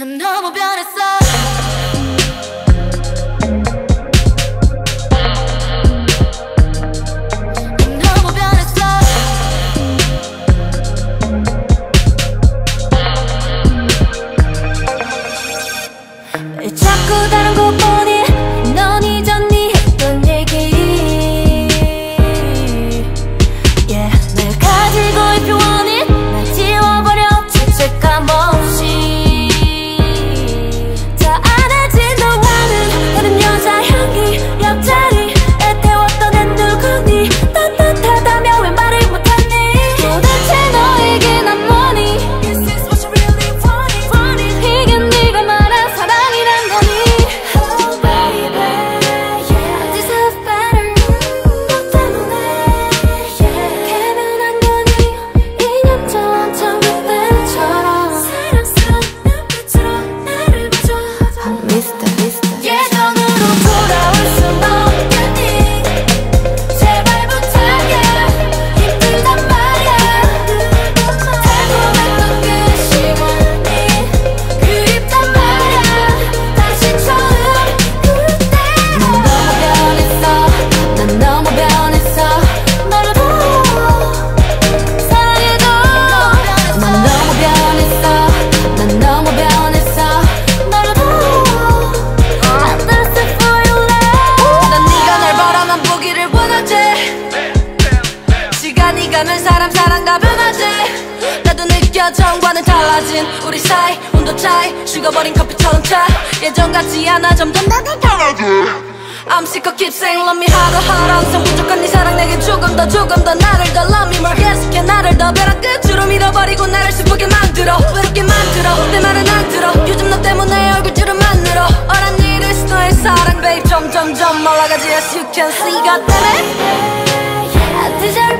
난 너무 변했어. 자꾸 다른 곳 가면 사람 사랑과 변하지 나도 느껴 전과는 달라진 우리 사이. 온도 차이 식어버린 커피처럼 차. 예전 같지 않아 점점 나도 달라져. I'm sick of keep saying love me 하루 하루 항상 부족한 네 사랑 내게 조금 더 조금 더 나를 더 love me more. 계속해 나를 더 벼랑 끝으로 밀어버리고 나를 슬프게 만들어. 외롭게 만들어. 내 말은 안 들어. 요즘 너 때문에 얼굴주름만 늘어. 어란 일일 너의 사랑 babe. 점점점. 올라가지 as you can see. God damn it. I deserve